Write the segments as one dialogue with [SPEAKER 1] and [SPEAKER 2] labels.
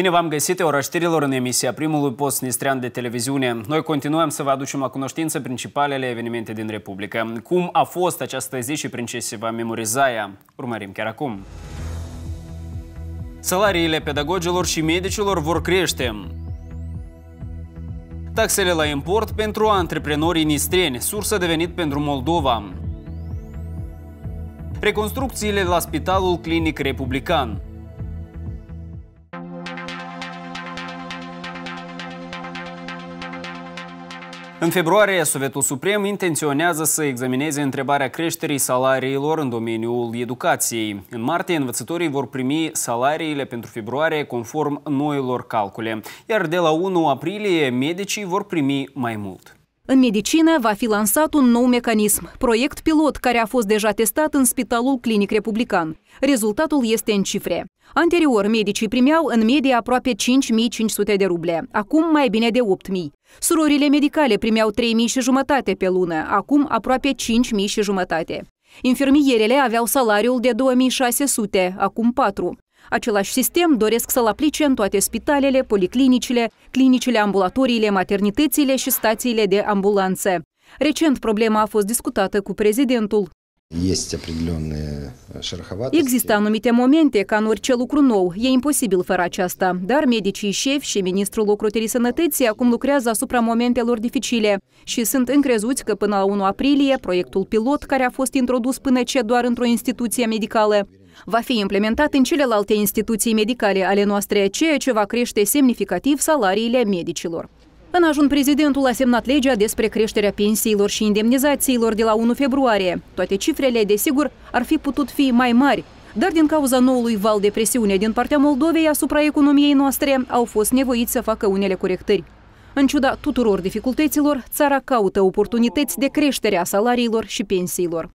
[SPEAKER 1] Bine v-am găsit, ora știrilor în emisia primului post nistrean de televiziune. Noi continuăm să vă aducem la cunoștință principalele evenimente din Republică. Cum a fost această zi și prin ce se va memoriza ea? Urmărim chiar acum. Salariile pedagogilor și medicilor vor crește. Taxele la import pentru antreprenorii nistreni, sursă de venit pentru Moldova. Reconstrucțiile la Spitalul Clinic Republican. În februarie, Sovietul Suprem intenționează să examineze întrebarea creșterii salariilor în domeniul educației. În martie, învățătorii vor primi salariile pentru februarie conform noilor calcule, iar de la 1 aprilie, medicii vor primi mai mult.
[SPEAKER 2] În medicină va fi lansat un nou mecanism, proiect pilot care a fost deja testat în Spitalul Clinic Republican. Rezultatul este în cifre. Anterior, medicii primeau în medie aproape 5.500 de ruble, acum mai bine de 8.000. Surorile medicale primeau 3.000 și jumătate pe lună, acum aproape 5.000 și jumătate. Infirmierele aveau salariul de 2600, acum 4. Același sistem doresc să-l aplice în toate spitalele, policlinicile, clinicile ambulatoriile, maternitățile și stațiile de ambulanță. Recent problema a fost discutată cu prezidentul. Există anumite momente, ca în orice lucru nou, e imposibil fără aceasta, dar medicii șefi și ministrul lucrurilor sănătății acum lucrează asupra momentelor dificile. Și sunt încrezuți că până la 1 aprilie proiectul pilot, care a fost introdus până ce doar într-o instituție medicală, va fi implementat în celelalte instituții medicale ale noastre, ceea ce va crește semnificativ salariile medicilor. În ajun, prezidentul a semnat legea despre creșterea pensiilor și indemnizațiilor de la 1 februarie. Toate cifrele, desigur, ar fi putut fi mai mari, dar din cauza noului val de presiune din partea Moldovei asupra economiei noastre, au fost nevoiți să facă unele corectări. În ciuda tuturor dificultăților, țara caută oportunități de creștere a salariilor și pensiilor.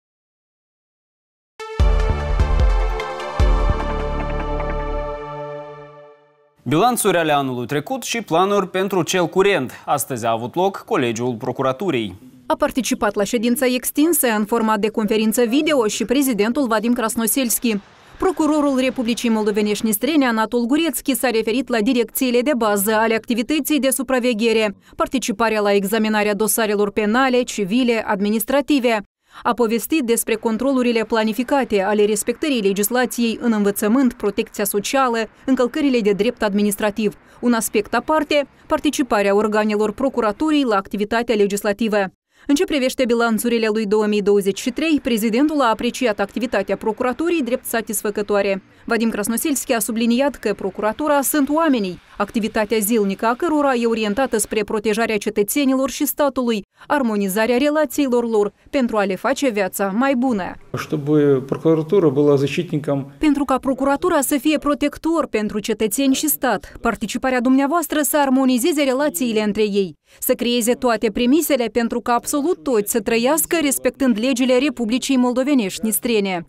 [SPEAKER 1] Bilanțuri ale anului trecut și planuri pentru cel curent. Astăzi a avut loc Colegiul Procuraturii.
[SPEAKER 2] A participat la ședința extinsă în format de conferință video și prezidentul Vadim Krasnoselski. Procurorul Republicii Moldovenești Nistrene, Anatol Gurețchi, s-a referit la direcțiile de bază ale activității de supraveghere, participarea la examinarea dosarelor penale, civile, administrative, a povestit despre controlurile planificate ale respectării legislației în învățământ, protecția socială, încălcările de drept administrativ. Un aspect aparte, participarea organelor procuraturii la activitatea legislativă. În ce privește bilanțurile lui 2023, prezidentul a apreciat activitatea procuraturii drept satisfăcătoare. Vadim Krasnoselski a subliniat că procuratura sunt oamenii, activitatea zilnică a cărora e orientată spre protejarea cetățenilor și statului, armonizarea relațiilor lor pentru a le face viața mai bună. Pentru ca procuratura să fie protector pentru cetățeni și stat, participarea dumneavoastră să armonizeze relațiile între ei, să creeze toate premisele pentru ca absolut toți să trăiască respectând legile Republicii Moldovenești Nistrene.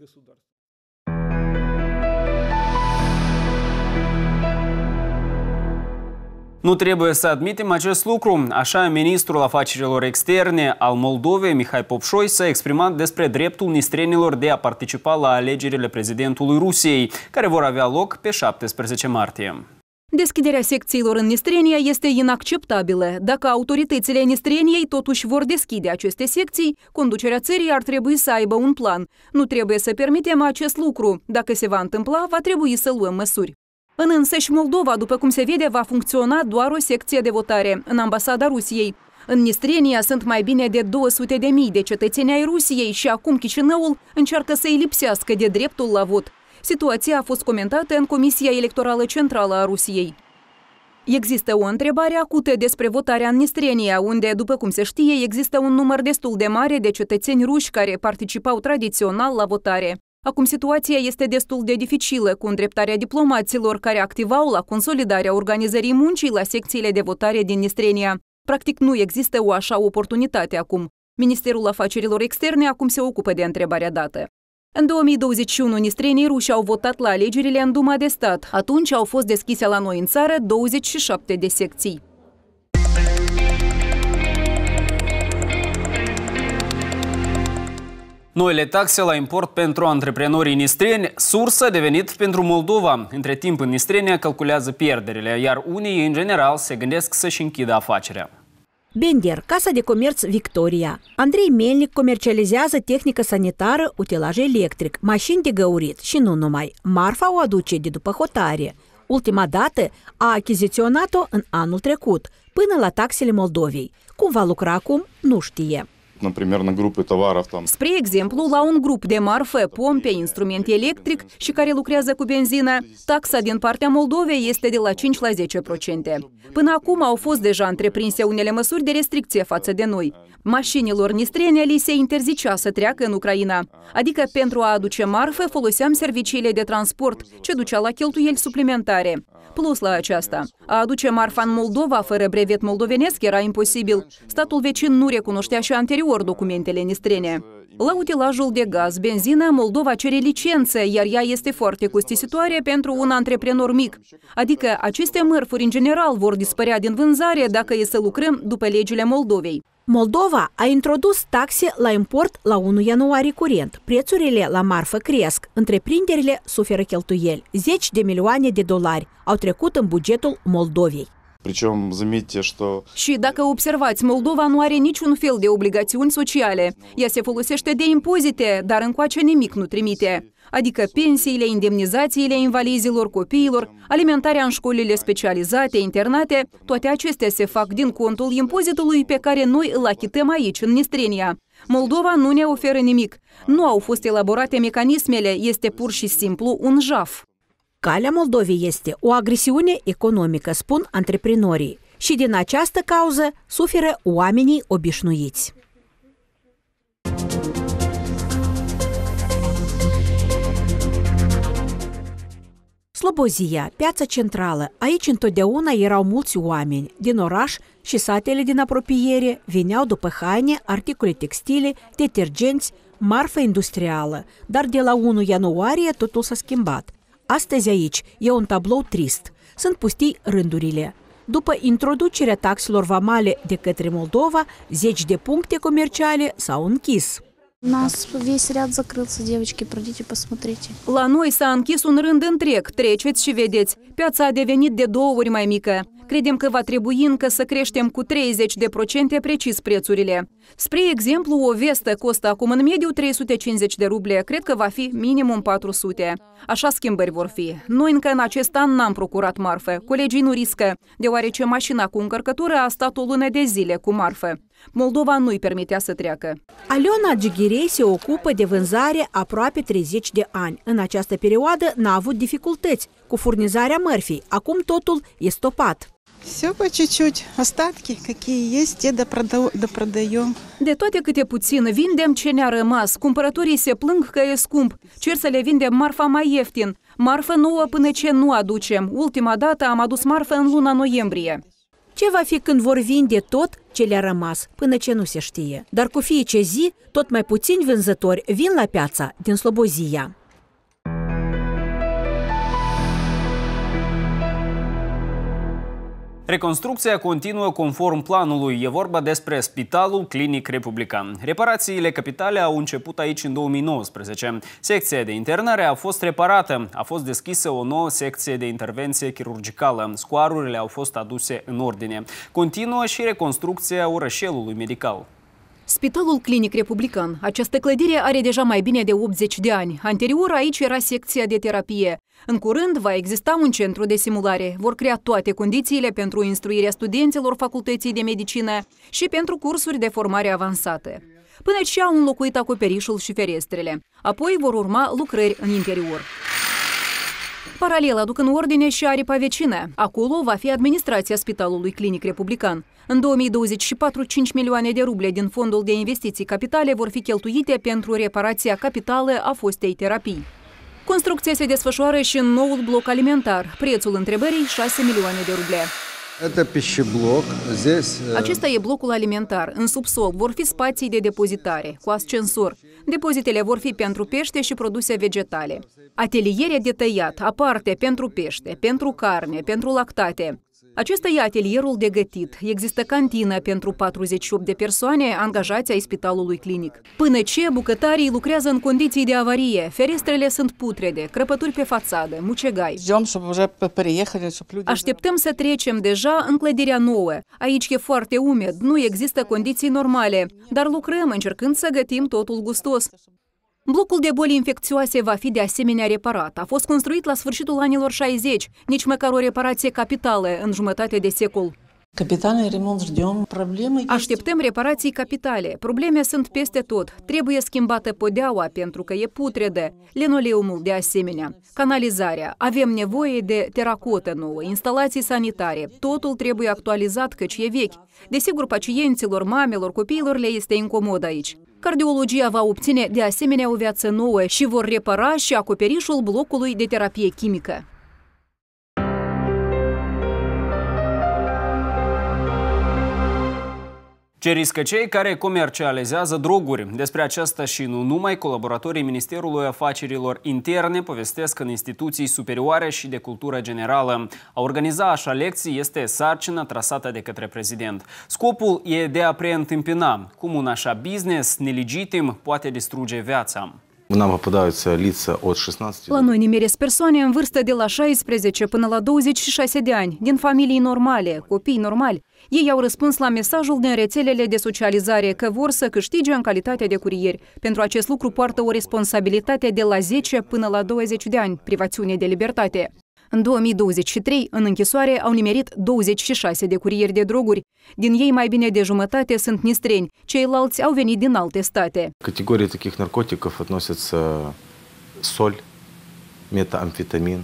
[SPEAKER 1] Nu trebuie să admitem acest lucru, așa ministrul afacerilor externe al Moldovei, Mihai Popșoi, s-a exprimat despre dreptul nistrenilor de a participa la alegerile prezidentului Rusiei, care vor avea loc pe 17 martie.
[SPEAKER 2] Deschiderea secțiilor în Nistrenia este inacceptabilă. Dacă autoritățile Nistreniei totuși vor deschide aceste secții, conducerea țării ar trebui să aibă un plan. Nu trebuie să permitem acest lucru. Dacă se va întâmpla, va trebui să luăm măsuri. În însăși Moldova, după cum se vede, va funcționa doar o secție de votare în ambasada Rusiei. În Nistrenia sunt mai bine de 200 de mii de cetățeni ai Rusiei și acum Chișinăul încearcă să-i lipsească de dreptul la vot. Situația a fost comentată în Comisia Electorală Centrală a Rusiei. Există o întrebare acută despre votarea în Nistrenia, unde, după cum se știe, există un număr destul de mare de cetățeni ruși care participau tradițional la votare. Acum situația este destul de dificilă cu îndreptarea diplomaților care activau la consolidarea organizării muncii la secțiile de votare din Nistrenia. Practic nu există o așa oportunitate acum. Ministerul Afacerilor Externe acum se ocupă de întrebarea dată. În 2021, nistrenii ruși au votat la alegerile în Duma de stat. Atunci au fost deschise la noi în țară 27 de secții.
[SPEAKER 1] Noile taxe la import pentru antreprenorii nistreni, sursă de venit pentru Moldova. Între timp, în Nistrenia calculează pierderile, iar unii, în general, se gândesc să-și închidă afacerea.
[SPEAKER 3] Bender, Casa de Comerț Victoria. Andrei Melnic comercializează tehnică sanitară, utilaj electric, mașini de găurit și nu numai. Marfa o aduce de după hotare. Ultima dată a achiziționat-o în anul trecut, până la taxele Moldovei. Cum va lucra acum, nu știe
[SPEAKER 4] например, на группы товаров там.
[SPEAKER 2] Spre exemplu, la un grup de marfă, pompe, instrument electric și care lucrează cu benzină, taxa din partea Moldovei este de la 5 la 10%. Până acum au fost deja întreprinse unele măsuri de restricție față de noi. Mașinilor nistrene li se interzicea să treacă în Ucraina, adică pentru a aduce marfă foloseam serviciile de transport, ce ducea la cheltuieli suplimentare. Plus la aceasta, a aduce marfa în Moldova fără brevet moldovenesc era imposibil. Statul vecin nu recunoștea și anterior documentele nistrene. La utilajul de gaz, benzină, Moldova cere licență, iar ea este foarte costisitoare pentru un antreprenor mic. Adică aceste mărfuri în general vor dispărea din vânzare dacă e să lucrăm după legile Moldovei.
[SPEAKER 3] Moldova a introdus taxe la import la 1 ianuarie curent. Prețurile la marfă cresc, întreprinderile suferă cheltuieli. Zeci de milioane de dolari au trecut în bugetul Moldovei.
[SPEAKER 4] Причем, заметьте, что...
[SPEAKER 2] Și dacă observați, Moldova nu are niciun fel de obligațiuni sociale. Ea se folosește de impozite, dar încoace nimic nu trimite. Adică pensiile, indemnizațiile invalizilor, copiilor, alimentarea în școlile specializate, internate, toate acestea se fac din contul impozitului pe care noi îl achităm aici, în Nistrenia. Moldova nu ne oferă nimic. Nu au fost elaborate mecanismele, este pur și simplu un jaf.
[SPEAKER 3] Calea Moldovei este o agresiune economică, spun antreprenorii, și din această cauză suferă oamenii obișnuiți. Slobozia, piața centrală. Aici întotdeauna erau mulți oameni. Din oraș și satele din apropiere veneau după haine, articole textile, detergenți, marfă industrială. Dar de la 1 ianuarie totul s-a schimbat. Astăzi aici e un tablou trist. Sunt pustii rândurile. După introducerea taxelor vamale de către Moldova, zeci de puncte comerciale s-au închis.
[SPEAKER 5] У нас весь ряд закрылся, девочки, пройдите, посмотрите.
[SPEAKER 2] La noi s-a închis un rând întreg, treceți și vedeți. Piața a devenit de două ori mai mică. Credem că va trebui încă să creștem cu 30% precis prețurile. Spre exemplu, o vestă costă acum în mediu 350 de ruble, cred că va fi minimum 400. Așa schimbări vor fi. Noi încă în acest an n-am procurat marfă. Colegii nu riscă, deoarece mașina cu încărcătură a stat o lună de zile cu marfă. Moldova nu-i permitea să treacă.
[SPEAKER 3] Aliona Gigirei se ocupă de vânzare aproape 30 de ani. În această perioadă n-a avut dificultăți cu furnizarea mărfii. Acum totul e stopat.
[SPEAKER 6] Все по чуть-чуть. Остатки, какие есть, те допродаем.
[SPEAKER 2] De toate câte puțin, vindem ce ne-a rămas. Cumpărătorii se plâng că e scump. Cer să le vindem marfa mai ieftin. Marfă nouă până ce nu aducem. Ultima dată am adus marfă în luna noiembrie.
[SPEAKER 3] Ce va fi când vor vinde tot ce le-a rămas, până ce nu se știe. Dar cu fiecare zi, tot mai puțini vânzători vin la piața din Slobozia.
[SPEAKER 1] Reconstrucția continuă conform planului. E vorba despre Spitalul Clinic Republican. Reparațiile capitale au început aici în 2019. Secția de internare a fost reparată. A fost deschisă o nouă secție de intervenție chirurgicală. Scoarurile au fost aduse în ordine. Continuă și reconstrucția orășelului medical.
[SPEAKER 2] Spitalul Clinic Republican. Această clădire are deja mai bine de 80 de ani. Anterior aici era secția de terapie. În curând va exista un centru de simulare. Vor crea toate condițiile pentru instruirea studenților facultății de medicină și pentru cursuri de formare avansată. Până ce au înlocuit acoperișul și ferestrele. Apoi vor urma lucrări în interior. Paralel aduc în ordine și aripa vecină. Acolo va fi administrația Spitalului Clinic Republican. În 2024, 5 milioane de ruble din fondul de investiții capitale vor fi cheltuite pentru reparația capitală a fostei terapii. Construcția se desfășoară și în noul bloc alimentar. Prețul întrebării 6 milioane de ruble.
[SPEAKER 7] Это пищеблок. Здесь...
[SPEAKER 2] Acesta e blocul alimentar. În subsol vor fi spații de depozitare, cu ascensor. Depozitele vor fi pentru pește și produse vegetale. Ateliere de tăiat, aparte pentru pește, pentru carne, pentru lactate. Acesta e atelierul de gătit. Există cantină pentru 48 de persoane angajați ai spitalului clinic. Până ce bucătarii lucrează în condiții de avarie, ferestrele sunt putrede, crăpături pe fațadă, mucegai. Așteptăm să trecem deja în clădirea nouă. Aici e foarte umed, nu există condiții normale, dar lucrăm încercând să gătim totul gustos. Blocul de boli infecțioase va fi de asemenea reparat. A fost construit la sfârșitul anilor 60, nici măcar o reparație capitală în jumătate de secol. Așteptăm reparații capitale. Probleme sunt peste tot. Trebuie schimbată podeaua pentru că e putredă, linoleumul de asemenea, canalizarea. Avem nevoie de teracotă nouă, instalații sanitare. Totul trebuie actualizat căci e vechi. Desigur, pacienților, mamelor, copiilor le este incomod aici. Cardiologia va obține de asemenea o viață nouă și vor repara și acoperișul blocului de terapie chimică.
[SPEAKER 1] Ce riscă cei care comercializează droguri? Despre aceasta și nu numai, colaboratorii Ministerului Afacerilor Interne povestesc în instituții superioare și de cultură generală. A organiza așa lecții este sarcina trasată de către prezident. Scopul e de a preîntâmpina cum un așa business nelegitim poate distruge viața.
[SPEAKER 8] Нам попадаются лица от 16
[SPEAKER 2] La noi nimeresc persoane în vârstă de la 16 până la 26 de ani, din familii normale, copii normali. Ei au răspuns la mesajul din rețelele de socializare că vor să câștige în calitate de curieri. Pentru acest lucru poartă o responsabilitate de la 10 până la 20 de ani, privațiune de libertate. În 2023, în închisoare au nimerit 26 de curieri de droguri. Din ei mai bine de jumătate sunt nistreni, ceilalți au venit din alte state.
[SPEAKER 8] К категории таких наркотиков относятся соль, метаамфетамин,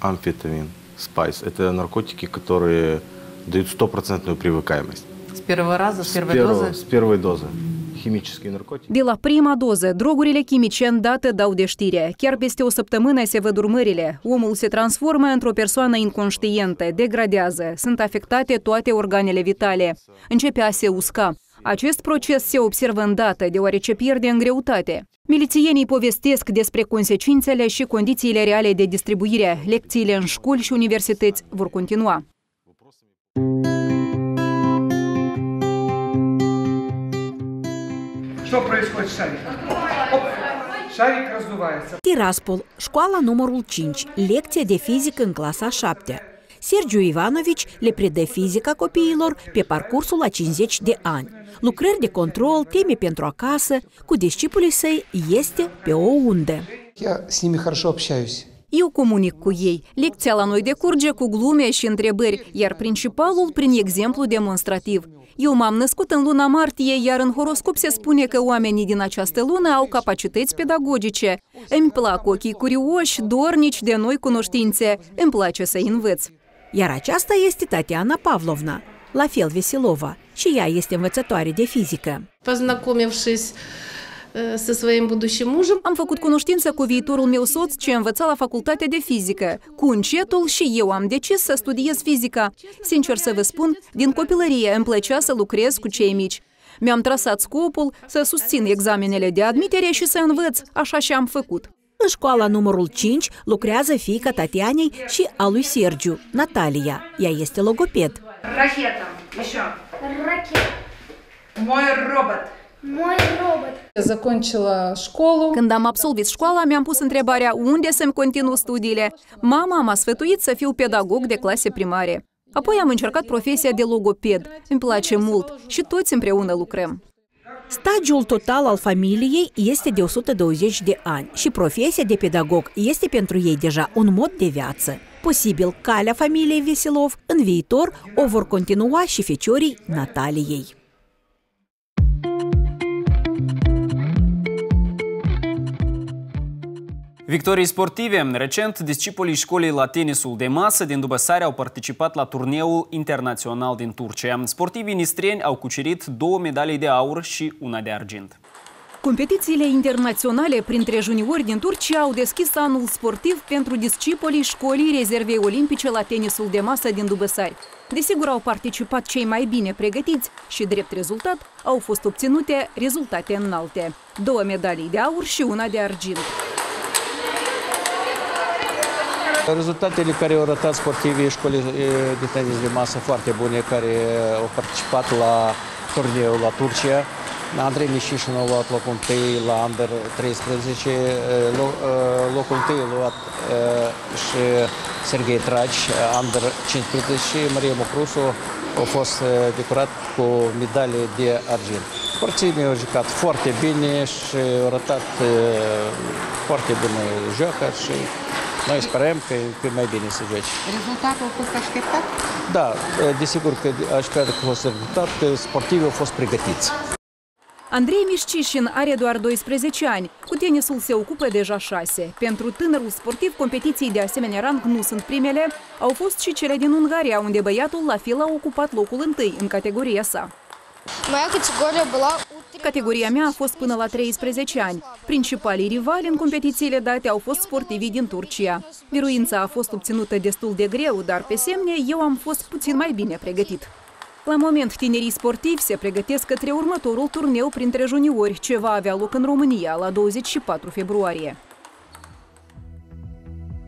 [SPEAKER 8] амфетамин, спайс. Это наркотики, которые дают стопроцентную привыкаемость.
[SPEAKER 9] С первого раза, с первой
[SPEAKER 8] первого-
[SPEAKER 9] дозы.
[SPEAKER 8] с первой дозы.
[SPEAKER 2] chimice la prima doză, drogurile chimice îndată dau de știre. Chiar peste o săptămână se văd urmările. Omul se transformă într-o persoană inconștientă, degradează, sunt afectate toate organele vitale. Începe a se usca. Acest proces se observă îndată, deoarece pierde în greutate. Milițienii povestesc despre consecințele și condițiile reale de distribuire. Lecțiile în școli și universități vor continua. Thank you.
[SPEAKER 10] Что происходит с шариком? Оп, шарик раздувается.
[SPEAKER 3] Tiraspol, școala numărul 5, lecție de fizică în clasa 7. Sergiu Ivanovici le predă fizica copiilor pe parcursul a 50 de ani. Lucrări de control, teme pentru acasă, cu discipolii săi este pe o undă.
[SPEAKER 10] Я с nimi хорошо общаюсь.
[SPEAKER 2] Eu comunic cu ei. Lecția la noi decurge cu glume și întrebări, iar principalul prin exemplu demonstrativ. Eu m-am născut în luna martie, iar în horoscop se spune că oamenii din această lună au capacități pedagogice. Îmi plac ochii curioși, dornici de noi cunoștințe. Îmi place să învăț.
[SPEAKER 3] Iar aceasta este Tatiana Pavlovna, la fel Veselova, și ea este învățătoare de fizică.
[SPEAKER 5] Познакомившись э, со своим будущим мужем,
[SPEAKER 2] Am făcut cunoștință cu viitorul meu soț ce învăța la facultatea de fizică. Cu încetul și eu am decis să studiez fizica. Sincer să vă spun, din copilărie îmi plăcea să lucrez cu cei mici. Mi-am trasat scopul să susțin examenele de admitere și să învăț, așa și am făcut.
[SPEAKER 3] În școala numărul 5 lucrează fiica Tatianei și a lui Sergiu, Natalia. Ea este logoped.
[SPEAKER 10] Ракета. Еще. Мой робот.
[SPEAKER 5] закончила школу.
[SPEAKER 2] Când am absolvit școala, mi-am pus întrebarea unde să-mi continu studiile. Mama m-a sfătuit să fiu pedagog de clase primare. Apoi am încercat profesia de logoped. Îmi place mult și toți împreună lucrăm.
[SPEAKER 3] Stagiul total al familiei este de 120 de ani și profesia de pedagog este pentru ei deja un mod de viață. Posibil, calea familiei Veselov în viitor o vor continua și feciorii Nataliei.
[SPEAKER 1] Victorii sportive. Recent, discipolii școlii la tenisul de masă din Dubăsare au participat la turneul internațional din Turcia. Sportivii nistrieni au cucerit două medalii de aur și una de argint.
[SPEAKER 2] Competițiile internaționale printre juniori din Turcia au deschis anul sportiv pentru discipolii școlii rezervei olimpice la tenisul de masă din Dubăsari. Desigur, au participat cei mai bine pregătiți și, drept rezultat, au fost obținute rezultate înalte. Două medalii de aur și una de argint.
[SPEAKER 11] Rezultatele care au arătat sportivii școlii de tenis de masă foarte bune, care au participat la turneul la Turcia. Andrei Mișișin a luat locul întâi la Under 13, locul întâi a luat și Sergei Traci, Under 15 și Maria Mocrusu a fost decorat cu medalie de argint. Sportivii au jucat foarte bine și au arătat foarte bună joacă și noi sperăm că, că mai bine să joci.
[SPEAKER 12] Rezultatul a fost așteptat?
[SPEAKER 11] Da, desigur că așteptat că a fost rezultat, că sportivii au fost pregătiți.
[SPEAKER 2] Andrei Mișcișin are doar 12 ani. Cu tenisul se ocupă deja 6. Pentru tânărul sportiv, competiții de asemenea rang nu sunt primele. Au fost și cele din Ungaria, unde băiatul la fel a ocupat locul întâi în categoria sa.
[SPEAKER 5] Moja categoria была
[SPEAKER 2] Categoria mea a fost până la 13 ani. Principalii rivali în competițiile date au fost sportivii din Turcia. Biruința a fost obținută destul de greu, dar pe semne eu am fost puțin mai bine pregătit. La moment, tinerii sportivi se pregătesc către următorul turneu printre juniori, ce va avea loc în România la 24 februarie.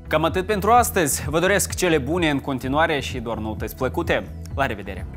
[SPEAKER 1] Cam atât pentru astăzi. Vă doresc cele bune în continuare și doar noutăți plăcute. La revedere!